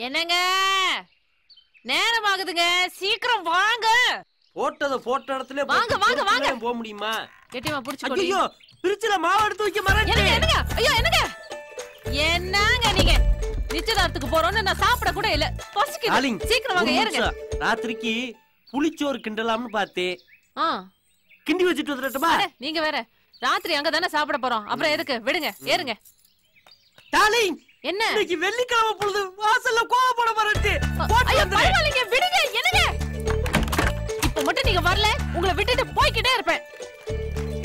என்னங்க? நேரம் ஆகுதுங்க சீக்கிரம் வாங்க. போட்டத போட்ட இடத்துல வாங்க, வாங்க, வாங்க. போக முடியுமா? கெட்டியமா புடிச்சு ஐயோ பிரிட்ஜ்ல மாவு எடுத்து வைக்க என்னங்க மறந்துட்டேன். என்னங்க ஐயோ என்னங்க? என்னங்க நீங்க? நிச்சயதார்த்தத்துக்கு போறோம்னு நான் சாப்பிட கூட இல்ல. பசிக்குது. சீக்கிரம் வாங்க ஏறுங்க. ராத்திரிக்கு புளிச்சோறு கிண்டலாம்னு பார்த்தேன் ஆ. கிண்டி வச்சுட்டு வந்துடட்டுமா? அட, நீங்க வேற. ராத்திரி அங்க தானே சாப்பிட போறோம். அப்புறம் எதுக்கு? விடுங்க ஏறுங்க. டார்லிங் என்ன? இன்னைக்கு வெள்ளிக்கிழமை பொழுது வாசல்ல கோவப்பட மறந்து ஐயோ பரவாயில்லைங்க விடுங்க என்னங்க? இப்ப மட்டும் நீங்க வரல உங்களை விட்டுட்டு போய்க்கிட்டே இருப்பேன்.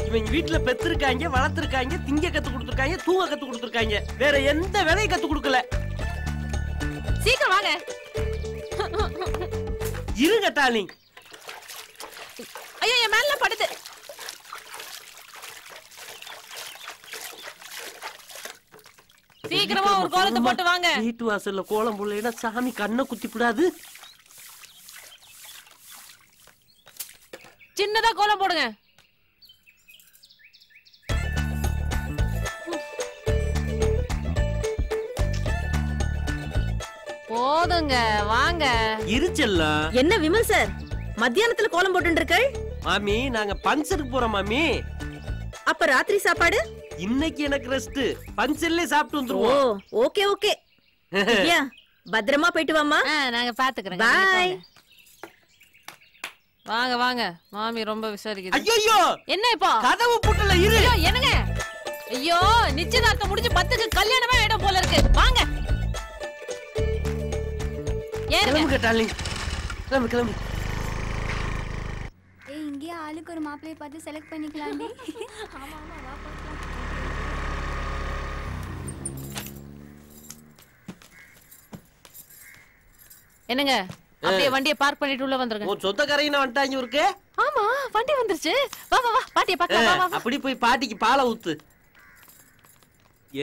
இவங்க வீட்டுல பெத்திருக்காங்க வளர்த்திருக்காங்க திங்க கத்து கொடுத்துருக்காங்க தூங்க கத்து கொடுத்துருக்காங்க. வேற எந்த வேலையும் கத்து கொடுக்கல. சீக்கிரம் வாங்க. இருங்க டார்லிங். ஐயோ என் மேல படுது சீக்கிரமா ஒரு கோலத்தை போட்டு வாங்க. வீட்டு வாசல்ல கோலம் போடலைன்னா சாமி கண்ணை குத்தி விடாது. சின்னதா கோலம் போடுங்க. போதுங்க வாங்க. இருச்செல்லாம் என்ன விமல் சார் மத்தியானத்துல கோலம் போட்டு மாமி நாங்க பங்கனுக்கு போறோம் மாமி. அப்ப ராத்திரி சாப்பாடு? இன்னைக்கு எனக்கு ரெஸ்ட் பங்கன்லயே சாப்பிட்டு வந்துருவோம். Okay okay. திவ்யா பத்திரமா போயிட்டு வாமா ஆ, நாங்க. நீங்க போங்க. வாங்க வாங்க. மாமி ரொம்ப விசாரிக்குது. ஐயோ என்ன இப்போ? கதவு புட்டல இரு. ஐயோ என்னங்க? ஐயோ நிச்சயதார்த்தம் முடிஞ்சு பத்துக்கு கல்யாணமே ஆயிடும் போல இருக்கு. வாங்க. ஏறுங்க கிளம்புங்க டார்லிங் கிளம்பு கிளம்பு. ஏய் இங்கேயே ஆளுக்கு ஒரு மாப்பிள்ளைய பார்த்து செலக்ட் பண்ணிக்கலாண்டி என்னங்க? அப்படியே வண்டியை பார்க் பண்ணிட்டு உள்ள வந்துருங்க. உன் சொந்தக்காரையும் வந்துட்டாங்க இருக்கு. ஆமா வண்டி வந்துருச்சு. வா வா வா பாட்டியை பார்க்கலாம். வா வா அப்படி போய் பாட்டிக்கு பாலை ஊத்து.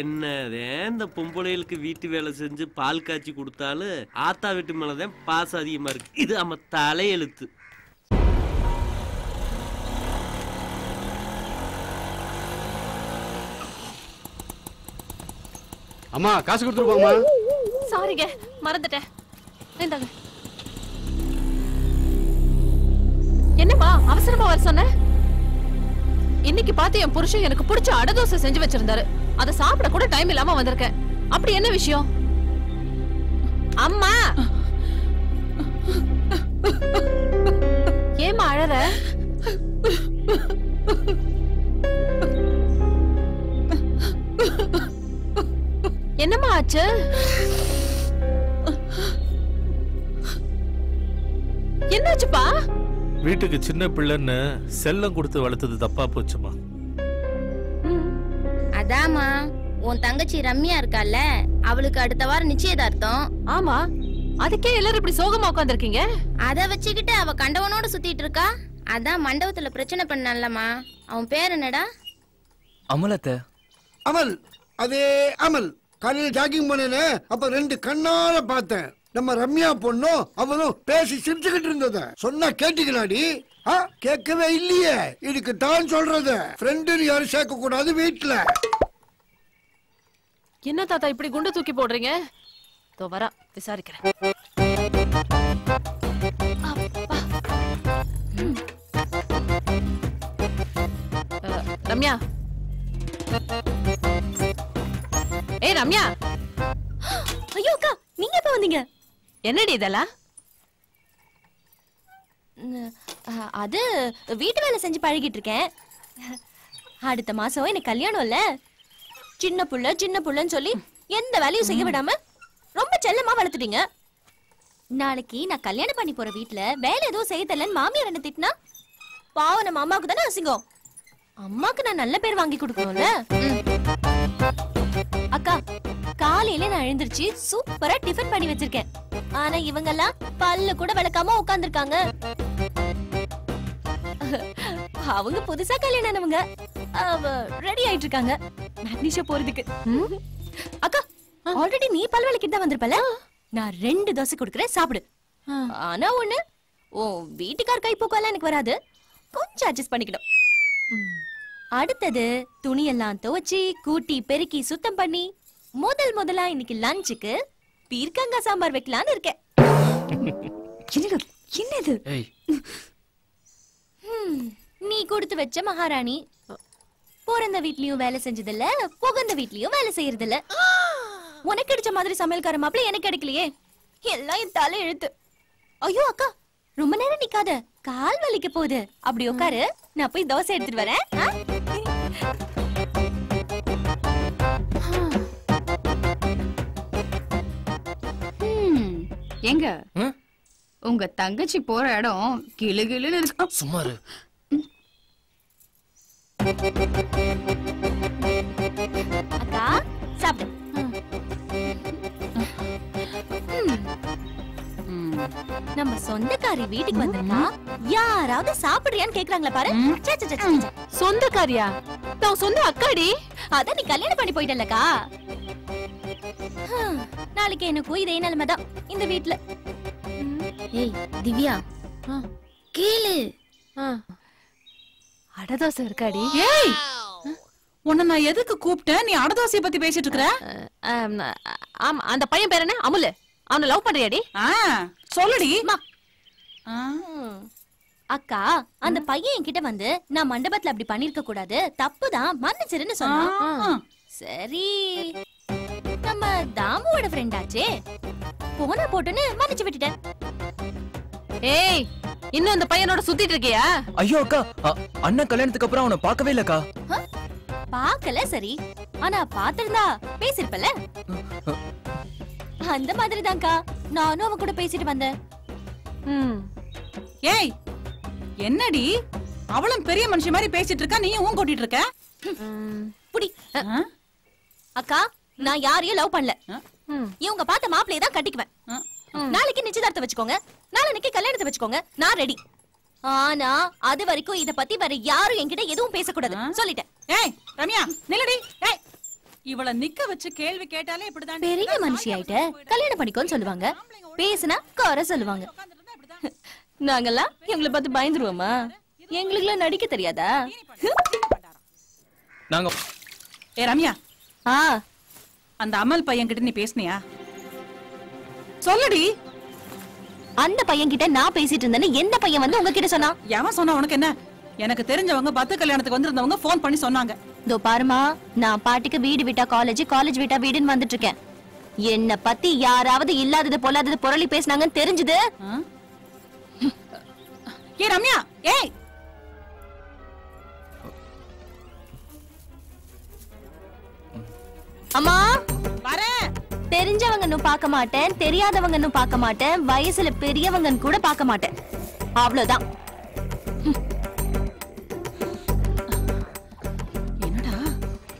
என்னதே இந்த பொம்பளைகளுக்கு வீட்டு வேலை செஞ்சு பால் காய்ச்சி கொடுத்தாலும் ஆத்தா வீட்டு மேலதான் பாசம் அதிகமா இருக்கு. இது நம்ம தலையெழுத்து. அம்மா காசு கொடுத்துட்டு போங்கம்மா. சாரிங்க மறந்துட்டேன். இந்தாங்க. என்னப்பா அவசரமா வர சொன்ன? இன்னைக்கு பார்த்து என் புருஷன் எனக்கு பிடிச்ச அடதோசை செஞ்சு வச்சிருந்தாரு. அதை சாப்பிட கூட டைம் இல்லாம வந்திருக்கேன். அப்படி என்ன விஷயம்? அம்மா! ஏமா அழற? என்னம்மா ஆச்சு? என்னாச்சுப்பா? வீட்டுக்கு சின்ன பிள்ளைன்னு செல்லம் கொடுத்து வளர்த்தது தப்பா போச்சுமா? அதாம்மா உன் தங்கச்சி ரம்யா இருக்கால்ல அவளுக்கு அடுத்த வாரம் நிச்சயதார்த்தம். ஆமா அதுக்கே எல்லாரும் இப்படி சோகமா உட்காந்துருக்கீங்க அத வச்சுக்கிட்டு அவ கண்டவனோட சுத்திட்டு இருக்கா? அதான் மண்டபத்துல பிரச்சனை பண்ணலம்மா அவன் பேர் என்னடா? அமலத்தை. அமல் அதே அமல். காலையில ஜாகிங் பண்ணேனே அப்ப ரெண்டு கண்ணால பார்த்தேன். நம்ம ரம்யா பொண்ணும் அவனும் பேசி சிரிச்சுக்கிட்டு இருந்தத. சொன்னா கேட்டீங்களாடி ஆ கேட்கவே இல்லையே. இதுக்கு தான் சொல்றது. ஃப்ரெண்டு யாரும் சேர்க்க கூடாது வீட்டுல என்ன தாத்தா இப்படி குண்டு தூக்கி போடுறீங்க? தோ வரா விசாரிக்கிறேன். ரம்யா. ஏய் ரம்யா. ஐயோ அக்கா நீங்க எப்ப வந்தீங்க? என்னடி இதெல்லாம்? அது வீட்டு வேலை செஞ்சு பழகிட்டு இருக்கேன் அடுத்த மாசம் எனக்கு கல்யாணம் இல்ல. சின்ன புள்ள சின்ன புள்ளன்னு சொல்லி எந்த வேலையும் செய்ய விடாம ரொம்ப செல்லமா வளர்த்துட்டீங்க. நாளைக்கு நான் கல்யாணம் பண்ணி போற வீட்டுல வேலை எதுவும் செய்ய தெரியலன்னு மாமியார் என்ன திட்டினா பாவம் நம்ம அம்மாவுக்கு தானே அசிங்கம். அம்மாக்கு நான் நல்ல பேர் வாங்கி கொடுக்கணும்ல. அக்கா காலையில நான் எழுந்திருச்சு சூப்பரா டிஃபன் பண்ணி வச்சிருக்கேன். ஆனா இவங்கெல்லாம் பல்ல கூட விளக்காம உட்கார்ந்திருக்காங்க. அவங்க புதுசா கல்யாணம் ரெடி ஆயிட்டு இருக்காங்க மேக்னீஷியா போறதுக்கு. அக்கா ஆல்ரெடி நீ பல் விளக்கிட்டு தான் வந்திருப்பல நான் ரெண்டு தோசை கொடுக்குறேன் சாப்பிடு. ஆனா ஒண்ணு ஓ வீட்டுக்கார் கை போக்கெல்லாம் எனக்கு வராது. கொஞ்சம் அட்ஜஸ்ட் பண்ணிக்கணும். அடுத்தது துணியெல்லாம் துவைச்சி கூட்டி பெருக்கி சுத்தம் பண்ணி முதல் முதலா இன்னைக்கு லஞ்சுக்கு பீர்க்கங்காய் சாம்பார் வைக்கலான்னு இருக்கேன். என்னங்க என்னது? நீ கொடுத்து வச்ச மகாராணி. பிறந்த வீட்லயும் வேலை செஞ்சதில்ல புகுந்த வீட்லயும் வேலை செய்யறதில்ல. உனக்கு கிடைச்ச மாதிரி சமையல்கார மாப்பிள்ள எனக்கு கிடைக்கலையே. எல்லாம் என் தலை எழுத்து ஐயோ அக்கா ரொம்ப நேரம் நிக்காத. கால் வலிக்க போகுது. அப்படி உட்காரு. நான் போய் தோசை எடுத்துட்டு வரேன். எங்க? ம்? உங்க தங்கச்சி போற இடம் கிளு கிளுன்னு இருக்கும் சும்மா இரு. அக்கா சாப்பிடு. ம். நம்ம சொந்தக்காரி வீட்டுக்கு வந்திருக்கா. யாராவது சாப்பிடுறியான்னு கேக்குறாங்களா பாரு. சொந்தக்காரியா? நான் சொந்த அக்காடி. அதான் நீ கல்யாணம் பண்ணி போயிட்டல்லக்கா நாளைக்கு எனக்கும் இதே நிலைமைதான் இந்த வீட்ல. ஏய் திவ்யா. கேளு. அடதோசை இருக்காடி. ஏய்! உன்னை நான் எதுக்கு கூப்பிட்டேன்? நீ அடதோசைய பத்தி பேசிட்டு இருக்கற? ஆம், அந்த பையன் பேர் என்ன? அமுலு. அவனை லவ் பண்றியாடி? சொல்லுடி. அக்கா அந்த பையன் என்கிட்ட வந்து நான் மண்டபத்துல அப்படி பண்ணிருக்க கூடாது தப்புதான் மன்னிச்சிருன்னு சொன்னான். சரி. நம்ம தாமுவோட ஃப்ரெண்ட் ஆச்சே. போனா போட்டுன்னு மன்னிச்சு விட்டுட்டேன். ஏய் இன்னும் அந்த பையனோட சுத்திட்டு இருக்கியா? ஐயோ அக்கா அண்ணன் கல்யாணத்துக்கு அப்புறம் அவனை பார்க்கவே இல்லக்கா பாக்கல சரி. ஆனா பாத்திருந்தா பேசிருப்பல அந்த மாதிரிதான்க்கா. நானும் அவன் கூட பேசிட்டு வந்தேன். ம். ஏய் என்னடி? அவளும் பெரிய மனுஷன் மாதிரி பேசிட்டு இருக்கா? நீயும் ஊன் கொட்டிட்டு இருக்க? புடி? அக்கா நான் யாரையும் லவ் பண்ணல. இவங்க பார்த்த மாப்பிளைய தான் கட்டிக்குவேன். நாளைக்கு நிச்சயதார்த்தம் வச்சுக்கோங்க. நாளைக்கு கல்யாணத்தை வச்சுக்கோங்க. நான் ரெடி ஆனா அது வரைக்கும் இத பத்தி வேற யாரும் என்கிட்ட எதுவும் பேசக்கூடாது? சொல்லிட்டேன். ஏய் ரம்யா நில்லடி. ஏய் இவள நிக்க வச்சு கேள்வி கேட்டாலே இப்படிதான் பெரிய மனுஷி ஆயிட்ட. கல்யாணம் பண்ணிக்கோன்னு சொல்லுவாங்க. பேசுனா குறை சொல்லுவாங்க. நாங்கெல்லாம் எங்களை பார்த்து பயந்துருவோமா? எங்களுக்குலாம் நடிக்க தெரியாதா? நாங்க ஏ ரம்யா. ஆ. அந்த அமல் பையன் கிட்ட நீ பேசுனியா? சொல்லுடி. அந்த பையன் கிட்ட நான் பேசிட்டு இருந்தேன்னு எந்த பையன் வந்து உங்ககிட்ட சொன்னான் எவன் சொன்னா உனக்கு என்ன? எனக்கு தெரிஞ்சவங்க பத்து கல்யாணத்துக்கு வந்திருந்தவங்க ஃபோன் பண்ணி சொன்னாங்க. இதோ பாருமா நான் பாட்டுக்கு வீடு விட்டா காலேஜ் காலேஜ் விட்டா வீடுன்னு வந்துட்டு இருக்கேன் என்ன பத்தி யாராவது இல்லாதது பொல்லாதது புரளி பேசுனாங்கன்னு தெரிஞ்சது? ஏ ரம்யா ஏய்! அம்மா வரேன் தெரிஞ்சவங்கன்னு பார்க்க மாட்டேன் தெரியாதவங்கன்னு பார்க்க மாட்டேன் வயசுல பெரியவங்கன்னு கூட பார்க்க மாட்டேன். அவ்வளவுதான். என்னடா?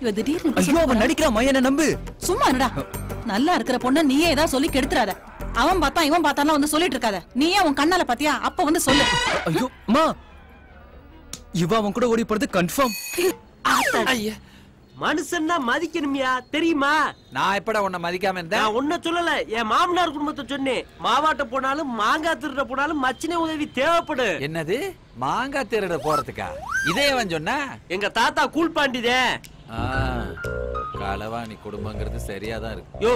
இவ திடீர்னு ஐயோ அவன் நம்பு. சும்மா என்னடா நல்லா இருக்கிற பொண்ண நீயே ஏதாவது சொல்லி கெடுத்துறாத. அவன் பார்த்தா இவன் பார்த்தாலும் வந்து சொல்லிட்டு இருக்காத. நீயே உன் கண்ணால பாத்தியா? அப்ப வந்து சொல்லு. ஐயோ அம்மா. இவ அவன் கூட ஓடி போறது கன்ஃபார்ம் மனுஷன்னா மதிக்கணுமியா தெரியுமா? நான் எப்படா உன்னை மதிக்காம இருந்தேன்? நான் ஒன்ன சொல்லல என் மாமனார் குடும்பத்தை சொன்னேன். மாவாட்ட போனாலும் மாங்காய் திருட போனாலும் மச்சினை உதவி தேவைப்படு. என்னது? மாங்காய் திருட போறதுக்கா? இதே அவன் சொன்னா? எங்க தாத்தா கூழ்பாண்டிதே ஆ, களவாணி குடும்பங்கிறது சரியாதான் இருக்கு. யோ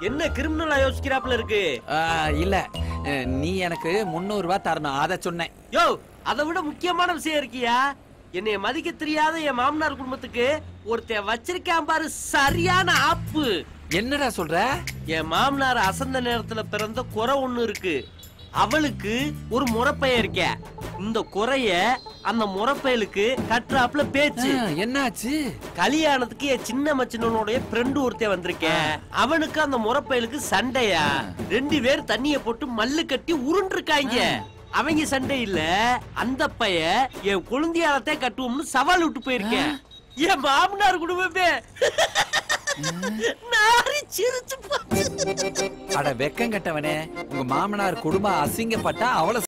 என்ன கிரிமினலா யோசிக்கிறாப்புல இருக்கு? இல்ல. நீ எனக்கு முந்நூறு ரூபாய் தரணும். அத சொன்னேன். யோ அதை விட முக்கியமான விஷயம் இருக்கியா? என்னைய மதிக்க தெரியாத என் மாமனார் குடும்பத்துக்கு ஒருத்தன் வச்சிருக்கான் பாரு சரியான ஆப்பு. என்னடா சொல்ற? என் மாமனார் அசந்த நேரத்துல பிறந்த குறை ஒண்ணு இருக்கு. அவளுக்கு ஒரு முறப்பைய இருக்க. இந்த குறைய அந்த முறப்பயலுக்கு கட்டுறாப்புல பேச்சு. என்னாச்சு? கல்யாணத்துக்கு என் சின்ன மச்சினனுடைய ஃப்ரெண்டு ஒருத்தன் வந்திருக்கேன் அவனுக்கு அந்த முறப்பயலுக்கு சண்டையா? ரெண்டு பேர் தண்ணிய போட்டு மல்லு கட்டி உருண்டிருக்காங்க அவங்க சண்டை இல்ல. அந்த பைய என் குழந்தையாலத்தே கட்டுவோம்னு சவால் விட்டு போயிருக்கேன். என் மாமனார் குடும்பமே. நாரி சிரிச்சு அட வெக்கம் கட்டவனே உங்க மாமனார் குடும்பம் அசிங்கப்பட்டா அவ்வளவு